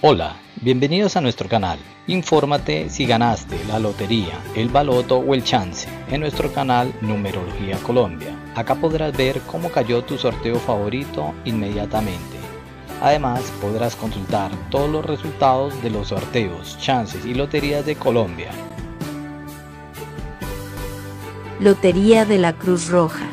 Hola, bienvenidos a nuestro canal. Infórmate si ganaste la lotería, el baloto o el chance en nuestro canal Numerología Colombia. Acá podrás ver cómo cayó tu sorteo favorito inmediatamente. Además, podrás consultar todos los resultados de los sorteos, chances y loterías de Colombia. Lotería de la Cruz Roja.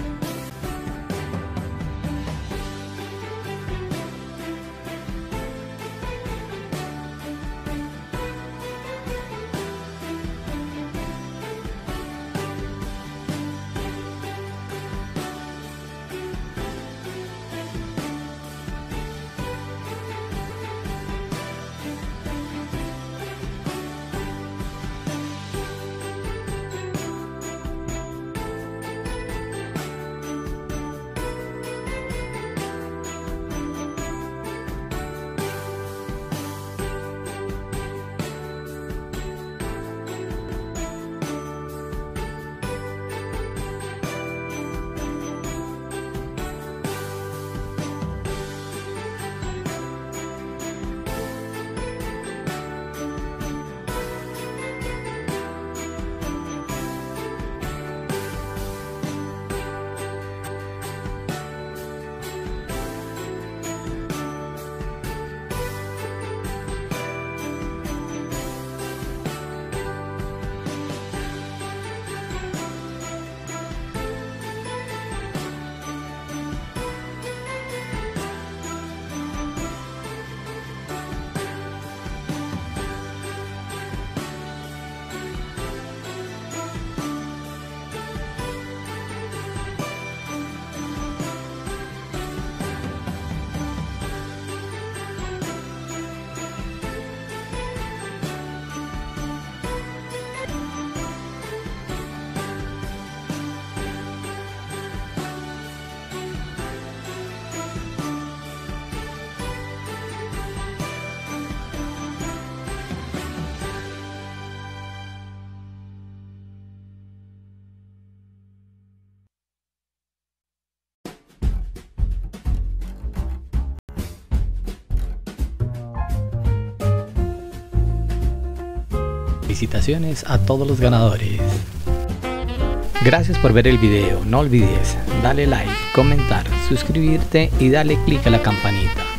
Felicitaciones a todos los ganadores. Gracias por ver el video, no olvides darle like, comentar, suscribirte y darle click a la campanita.